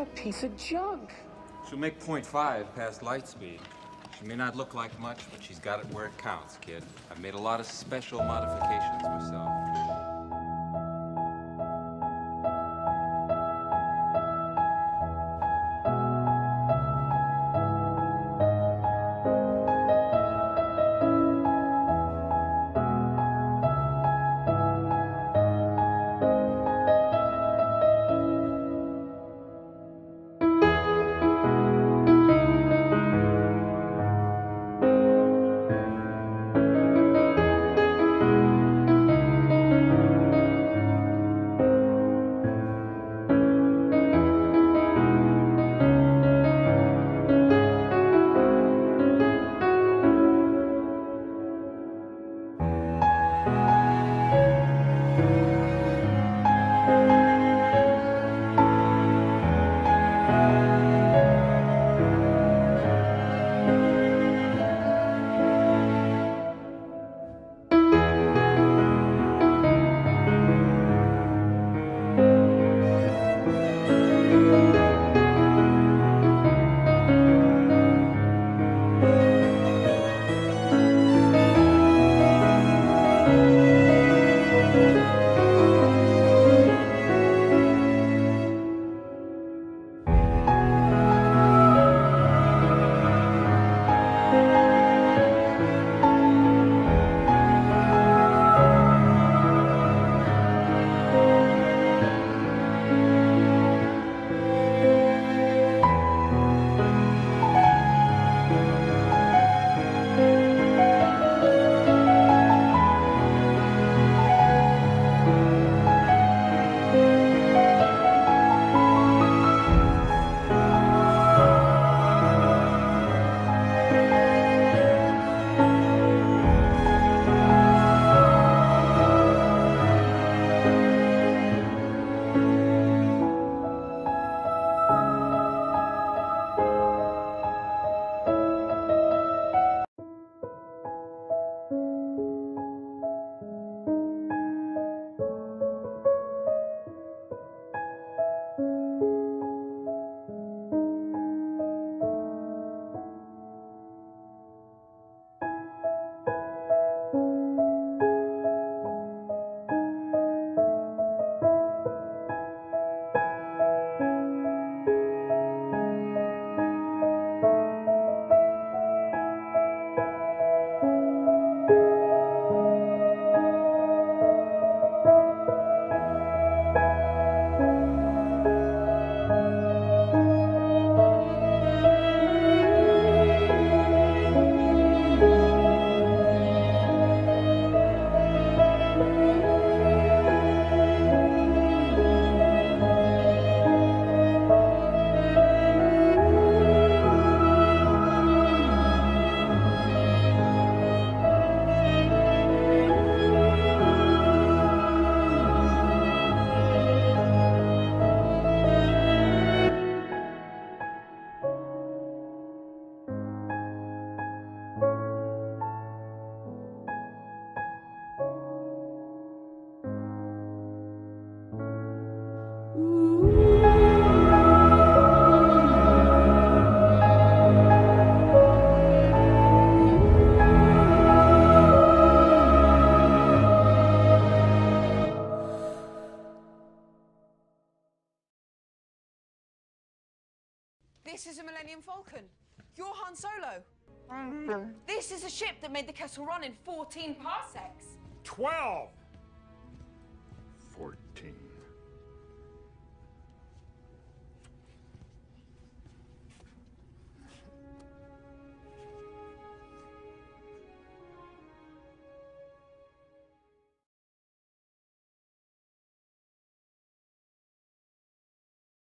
a piece of junk. She'll make point 0.5 past light speed. She may not look like much, but she's got it where it counts, kid. I've made a lot of special modifications myself. This is a Millennium Falcon. You're Han Solo. This is a ship that made the Kessel Run in 14 parsecs. 12! 14.